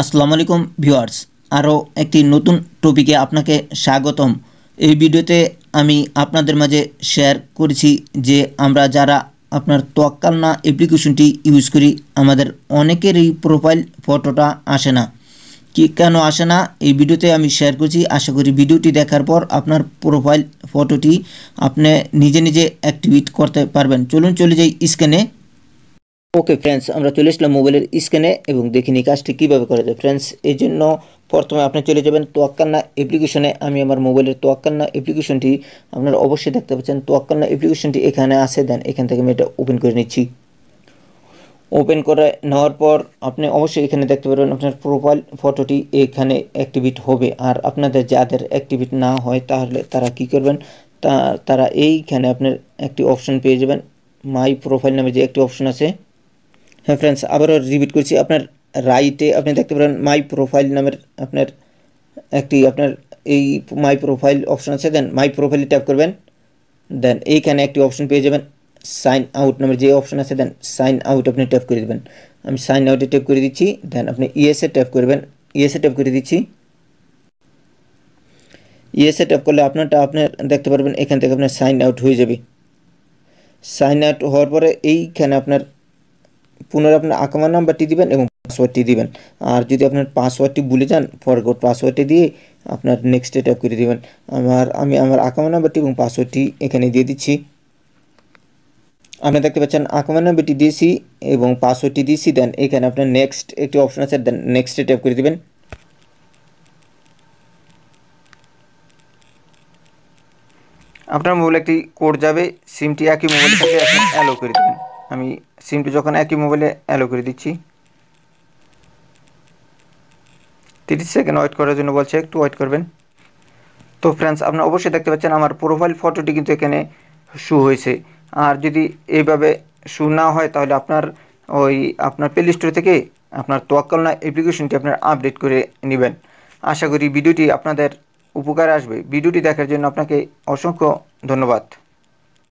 আসসালামু আলাইকুম ভিউয়ার্স, আরও একটি নতুন টপিকে আপনাকে স্বাগতম। এই ভিডিওতে আমি আপনাদের মাঝে শেয়ার করেছি যে আমরা যারা আপনার তোয়াক্কাল না অ্যাপ্লিকেশনটি ইউজ করি, আমাদের অনেকেরই প্রোফাইল ফটোটা আসে না। কি কেন আসে না? এই ভিডিওতে আমি শেয়ার করছি, আশা করি ভিডিওটি দেখার পর আপনার প্রোফাইল ফটোটি আপনি নিজে নিজে অ্যাক্টিভেট করতে পারবেন। চলুন চলে যাই স্ক্যানে ওকে ফ্রেন্ডস আমরা চলে এসলাম মোবাইলের স্ক্যানে এবং দেখিনি কাজটি কীভাবে করা যায়। ফ্রেন্ডস এই জন্য প্রথমে আপনি চলে যাবেন তোয়াক্কান্না অ্যাপ্লিকেশনে আমি আমার মোবাইলের তোয়াক্কান্না অ্যাপ্লিকেশনটি আপনারা অবশ্যই দেখতে পাচ্ছেন। তোয়াক্কান্না অ্যাপ্লিকেশনটি এখানে আছে। দেন এখান থেকে আমি এটা ওপেন করে নিচ্ছি। ওপেন করে নেওয়ার পর আপনি অবশ্যই এখানে দেখতে পারবেন আপনার প্রোফাইল ফটোটি এখানে অ্যাক্টিভেট হবে। আর আপনাদের যাদের অ্যাক্টিভেট না হয়, তাহলে তারা কি করবেন? তারা এইখানে আপনার একটি অপশন পেয়ে যাবেন। মাই প্রোফাইল নামে যে একটি অপশন আছে হ্যাঁ ফ্রেন্ডস আবারও রিপিট করছি, আপনার রাইটে আপনি দেখতে পারেন মাই প্রোফাইল নামের আপনার একটি আপনার এই মাই প্রোফাইল অপশন আছে দেন মাই প্রোফাইলে ট্যাপ করবেন দেন এইখানে একটি অপশন পেয়ে যাবেন সাইন আউট নামের যে অপশন আছে দেন সাইন আউট আপনি ট্যাপ করে দেবেন। আমি সাইন আউটে ট্যাপ করে দিচ্ছি দেন আপনি ইএসএ ট্যাপ করবেন ইএসএ ট্যাপ করে দিচ্ছি। ইএসএ ট্যাপ করলে আপনারটা আপনার দেখতে পারবেন, এখান থেকে আপনার সাইন আউট হয়ে যাবে। সাইন আউট হওয়ার পরে এইখানে আপনার পুনরায় আপনার আকামার নাম্বারটি দিবেন এবং পাসওয়ার্ডটি দিবেন। আর যদি আপনার পাসওয়ার্ডটি ভুলে যান ফরগোড পাসওয়ার্ডটি দিয়ে আপনার নেক্সটে ট্যাপ করে দেবেন। আমার, আমি আমার আকামার নাম্বারটি এবং পাসওয়ার্ডটি এখানে দিয়ে দিচ্ছি। আপনি দেখতে পাচ্ছেন আকামার নাম্বারটি দিয়েছি এবং পাসওয়ার্ডটি দিয়েছি দেন এখানে আপনার নেক্সট একটি অপশন আছে দেন নেক্সটে ট্যাপ করে দেবেন। আপনার মোবাইলে একটি কোড যাবে সিমটি একই মোবাইল থেকে অ্যালো করে দেবেন। আমি সিমটি যখন একই মোবাইলে অ্যালো করে দিচ্ছি। তিরিশ সেকেন্ড ওয়েট করার জন্য বলছে, একটু ওয়েট করবেন। তো ফ্রেন্ডস আপনারা অবশ্যই দেখতে পাচ্ছেন আমার প্রোফাইল ফটোটি কিন্তু এখানে শু হয়েছে। আর যদি এইভাবে শু না হয়, তাহলে আপনার ওই আপনার প্লে স্টোর থেকে আপনার তোয়াক্কাল না অ্যাপ্লিকেশনটি আপনার আপডেট করে নেবেন। আশা করি ভিডিওটি আপনাদের উপকার আসবে। ভিডিওটি দেখার জন্য আপনাকে অসংখ্য ধন্যবাদ।